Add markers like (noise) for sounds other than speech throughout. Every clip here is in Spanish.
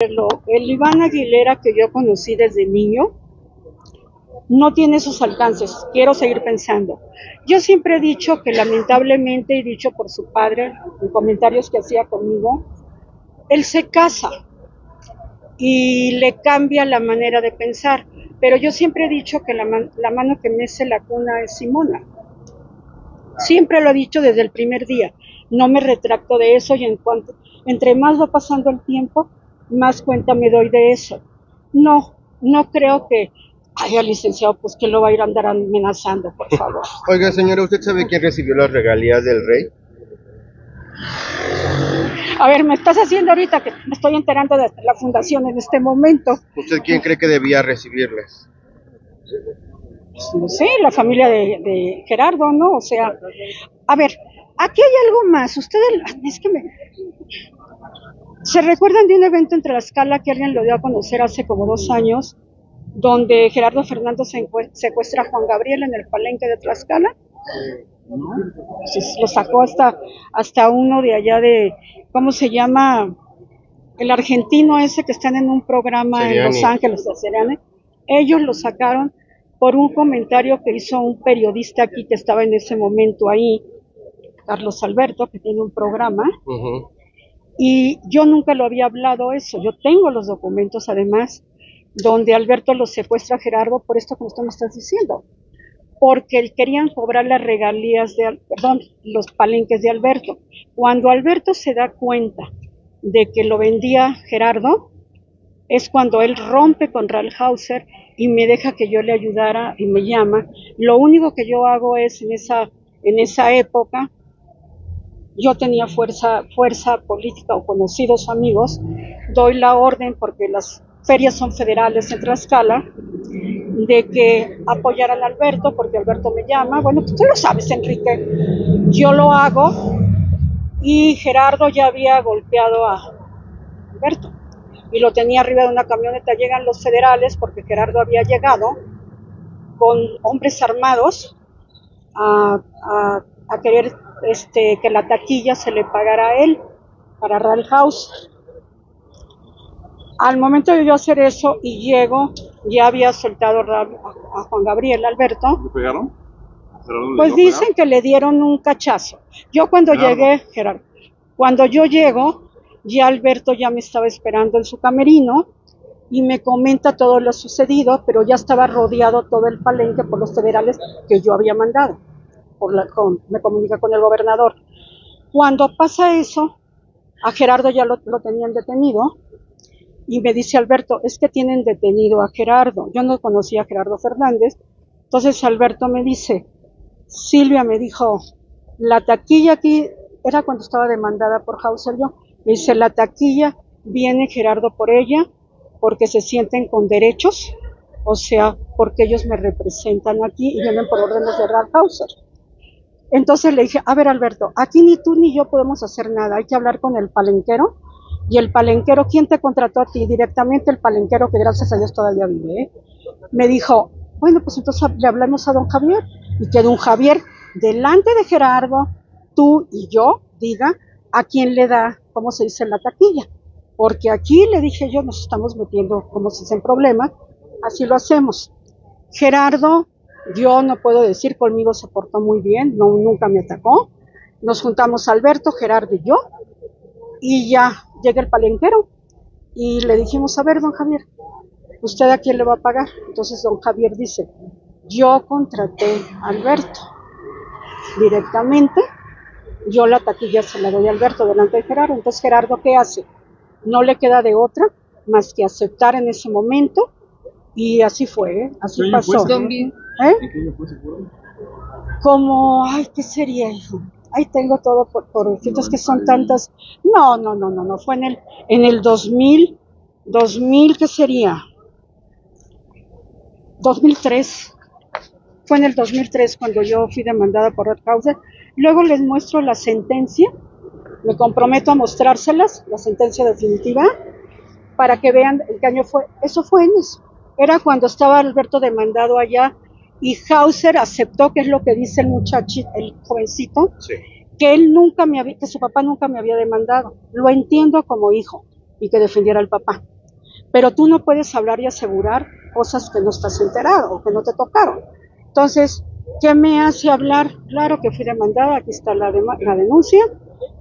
El Iván Aguilera que yo conocí desde niño no tiene esos alcances. Quiero seguir pensando. Yo siempre he dicho que lamentablemente, he dicho por su padre, en comentarios que hacía conmigo, él se casa y le cambia la manera de pensar. Pero yo siempre he dicho que la, la mano que mece la cuna es Simona. Siempre lo he dicho desde el primer día. No me retracto de eso y en cuanto, entre más va pasando el tiempo, más cuenta me doy de eso. No, no creo que haya licenciado, pues que lo va a ir a andar amenazando, por favor. (laughs) Oiga, señora, ¿usted sabe quién recibió las regalías del rey? A ver, me estás haciendo ahorita que me estoy enterando de la fundación en este momento. ¿Usted quién cree que debía recibirlas? no sé, la familia de, Gerardo, ¿no? O sea, a ver, aquí hay algo más. Ustedes, es que me... ¿Se recuerdan de un evento en Tlaxcala que alguien lo dio a conocer hace como dos años, donde Gerardo Fernando secuestra a Juan Gabriel en el palenque de Tlaxcala? lo sacó hasta, hasta uno de allá de, ¿cómo se llama? El argentino ese que están en un programa en Los Ángeles, de Seriane. Ellos lo sacaron por un comentario que hizo un periodista aquí que estaba en ese momento ahí, Carlos Alberto, que tiene un programa. Y yo nunca lo había hablado eso. Yo tengo los documentos además donde Alberto lo secuestra a Gerardo por esto que tú me estás diciendo. Porque querían cobrar las regalías de, perdón, los palenques de Alberto. Cuando Alberto se da cuenta de que lo vendía Gerardo, es cuando él rompe con Ralph Hauser y me deja que yo le ayudara y me llama. Lo único que yo hago es en esa, en esa época, yo tenía fuerza, fuerza política o conocidos amigos, doy la orden porque las ferias son federales en Tlaxcala, de que apoyaran a Alberto, porque Alberto me llama. Bueno, tú lo sabes, Enrique. Yo lo hago y Gerardo ya había golpeado a Alberto y lo tenía arriba de una camioneta. Llegan los federales porque Gerardo había llegado con hombres armados a, querer este, que la taquilla se le pagara a él para Ralph House. Al momento de yo hacer eso y llego, ya había soltado a, Juan Gabriel Alberto. ¿Le pegaron? Pues dicen que le dieron un cachazo. Yo cuando llegué, Gerardo, cuando yo llego, ya Alberto ya me estaba esperando en su camerino y me comenta todo lo sucedido, pero ya estaba rodeado todo el palenque por los federales que yo había mandado. Por la, me comunica con el gobernador. Cuando pasa eso, a Gerardo ya lo, lo tenían detenido y me dice Alberto, es que tienen detenido a Gerardo. Yo no conocía a Gerardo Fernández. Entonces Alberto me dice, Silvia me dijo, la taquilla aquí era cuando estaba demandada por Hauser yo Dice, la taquilla viene Gerardo por ella porque se sienten con derechos, o sea, porque ellos me representan aquí y vienen por órdenes de Ralph Hauser. Entonces le dije, a ver Alberto, aquí ni tú ni yo podemos hacer nada, hay que hablar con el palenquero. Y el palenquero, ¿quién te contrató a ti? Directamente el palenquero, que gracias a Dios todavía vive, ¿eh? me dijo, bueno, pues entonces le hablamos a don Javier. Y que don Javier, delante de Gerardo, tú y yo, diga a quién le da ¿cómo se dice? La taquilla. Porque aquí le dije yo, nos estamos metiendo, como se dice, en problemas, así lo hacemos. Gerardo, yo no puedo decir, conmigo se portó muy bien, no, nunca me atacó. Nos juntamos Alberto, Gerardo y yo, y ya llega el palenquero y le dijimos, a ver, don Javier, ¿usted a quién le va a pagar? Entonces don Javier dice, yo contraté a Alberto directamente yo la taquilla se la doy a Alberto delante de Gerardo. Entonces, Gerardo, ¿qué hace? No le queda de otra más que aceptar en ese momento y así fue, ¿eh? así pasó. ¿Eh? ¿Qué fue Como, ay, ¿qué sería, hijo? Ahí tengo todo por, por que son tantas. No, no, no, no, no, fue en el, en el 2000, 2000, ¿qué sería? 2003. Fue en el 2003 cuando yo fui demandada por Red Causa Luego les muestro la sentencia, me comprometo a mostrárselas, la sentencia definitiva, para que vean el qué año fue. Eso fue en eso. Era cuando estaba Alberto demandado allá y Hauser aceptó, que es lo que dice el muchacho, el jovencito, que él nunca me había, que su papá nunca me había demandado. Lo entiendo como hijo, y que defendiera al papá. Pero tú no puedes hablar y asegurar cosas que no estás enterado o que no te tocaron. Entonces, ¿qué me hace hablar? Claro que fui demandada, aquí está la, la denuncia.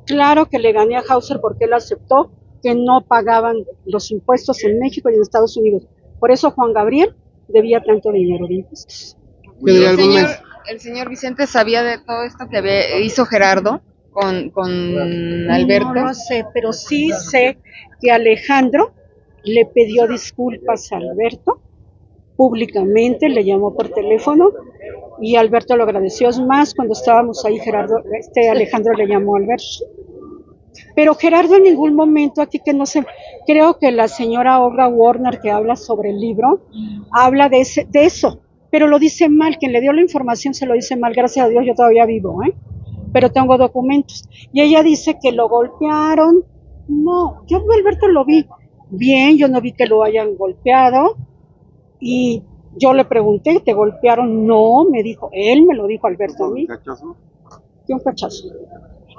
Claro que le gané a Hauser porque él aceptó que no pagaban los impuestos en México y en Estados Unidos. Por eso Juan Gabriel debía tanto dinero de impuestos. El señor, el señor Vicente sabía de todo esto que hizo Gerardo con, con Alberto. No lo sé, pero sí sé que Alejandro le pidió disculpas a Alberto públicamente, le llamó por teléfono y Alberto lo agradeció. Es más, cuando estábamos ahí, Gerardo, este Alejandro le llamó a Alberto. Pero Gerardo en ningún momento aquí que no sé, creo que la señora Obra Warner que habla sobre el libro, habla de, ese, de eso, pero lo dice mal, quien le dio la información se lo dice mal, gracias a Dios yo todavía vivo, ¿eh? pero tengo documentos. Y ella dice que lo golpearon, no, yo Alberto lo vi bien, yo no vi que lo hayan golpeado y yo le pregunté, ¿te golpearon? No, me dijo, él me lo dijo Alberto a mí. ¿Un cachazo? un cachazo.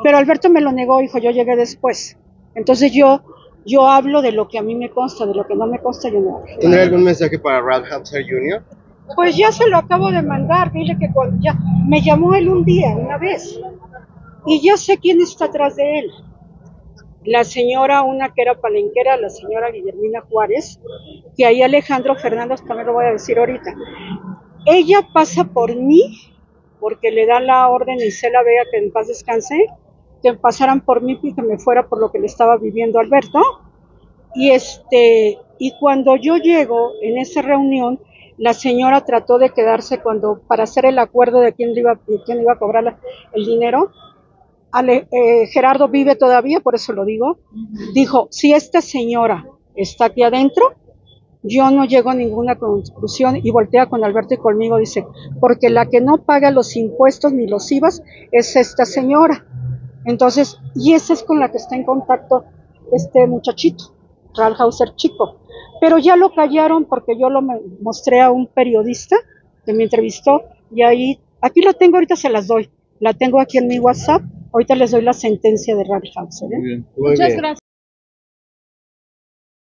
Pero Alberto me lo negó, dijo, yo llegué después. Entonces yo, yo hablo de lo que a mí me consta, de lo que no me consta, yo no hablo. ¿Tendrá algún mensaje para Ralph Hamster Jr.? Pues ya se lo acabo de mandar, dile que cuando ya me llamó él un día, una vez, y ya sé quién está atrás de él. La señora, una que era palenquera, la señora Guillermina Juárez, que ahí Alejandro Fernández también lo voy a decir ahorita. Ella pasa por mí, porque le da la orden y se la vea que en paz descanse, que pasaran por mí y que me fuera por lo que le estaba viviendo Alberto. Y este, y cuando yo llego en esa reunión, la señora trató de quedarse cuando para hacer el acuerdo de quién iba, quién iba a cobrar el dinero. Eh, Gerardo vive todavía, por eso lo digo. Dijo, si esta señora está aquí adentro, yo no llego a ninguna conclusión y voltea con Alberto y conmigo, dice, porque la que no paga los impuestos ni los IVAs es esta señora. Entonces, y esa es con la que está en contacto este muchachito, Ralhauser chico. Pero ya lo callaron porque yo lo mostré a un periodista que me entrevistó y ahí, aquí lo tengo, ahorita se las doy. La tengo aquí en mi WhatsApp. Ahorita les doy la sentencia de Ralhauser. ¿eh? Muchas gracias.